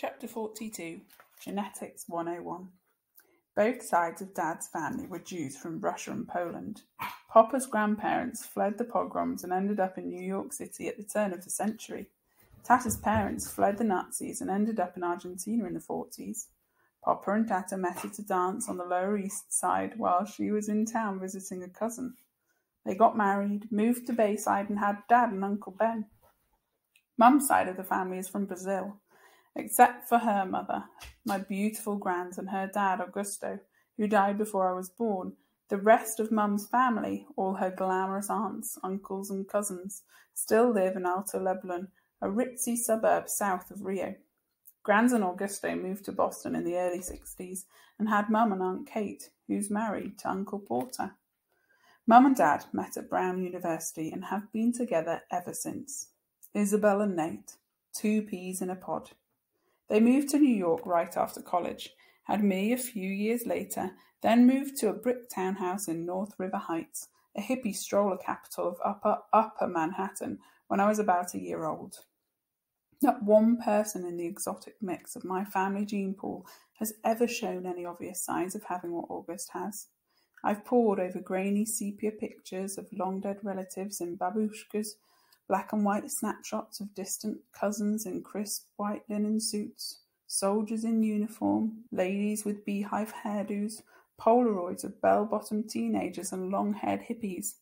Chapter 42 Genetics 101 Both sides of Dad's family were Jews from Russia and Poland. Papa's grandparents fled the pogroms and ended up in New York City at the turn of the century. Tata's parents fled the Nazis and ended up in Argentina in the 40s. Papa and Tata met at a dance on the Lower East Side while she was in town visiting a cousin. They got married, moved to Bayside, and had Dad and Uncle Ben. Mum's side of the family is from Brazil. Except for her mother, my beautiful Grans, and her dad, Augusto, who died before I was born, the rest of Mum's family, all her glamorous aunts, uncles, and cousins, still live in Alto Leblon, a ritzy suburb south of Rio. Grans and Augusto moved to Boston in the early 60s and had Mum and Aunt Kate, who's married to Uncle Porter. Mum and Dad met at Brown University and have been together ever since. Isabel and Nate, two peas in a pod. They moved to New York right after college, had me a few years later, then moved to a brick townhouse in North River Heights, a hippie stroller capital of upper, upper Manhattan, when I was about a year old. Not one person in the exotic mix of my family gene pool has ever shown any obvious signs of having what August has. I've pored over grainy sepia pictures of long dead relatives in babushkas black and white snapshots of distant cousins in crisp white linen suits, soldiers in uniform, ladies with beehive hairdos, Polaroids of bell bottomed teenagers and long haired hippies,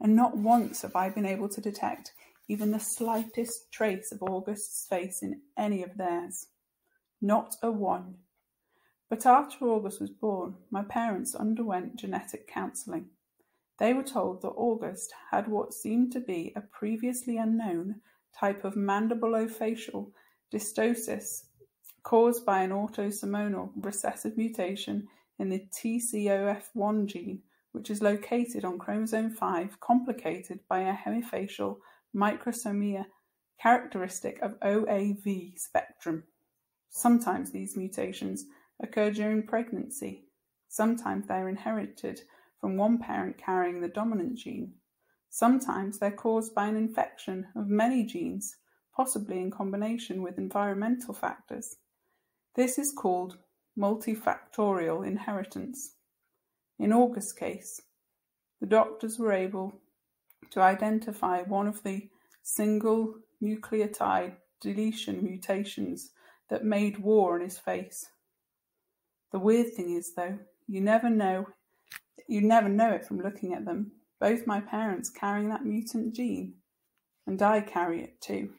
and not once have I been able to detect even the slightest trace of August's face in any of theirs. Not a one. But after August was born, my parents underwent genetic counselling. They were told that August had what seemed to be a previously unknown type of mandibulofacial dysostosis caused by an autosomal recessive mutation in the TCOF1 gene, which is located on chromosome 5, complicated by a hemifacial microsomia characteristic of OAV spectrum. Sometimes these mutations occur during pregnancy. Sometimes they are inherited from one parent carrying the dominant gene. Sometimes they're caused by an infection of many genes, possibly in combination with environmental factors. This is called multifactorial inheritance. In August's case, the doctors were able to identify one of the single nucleotide deletion mutations that made war on his face. The weird thing is, though, you never know you never know it from looking at them. Both my parents carrying that mutant gene. And I carry it too.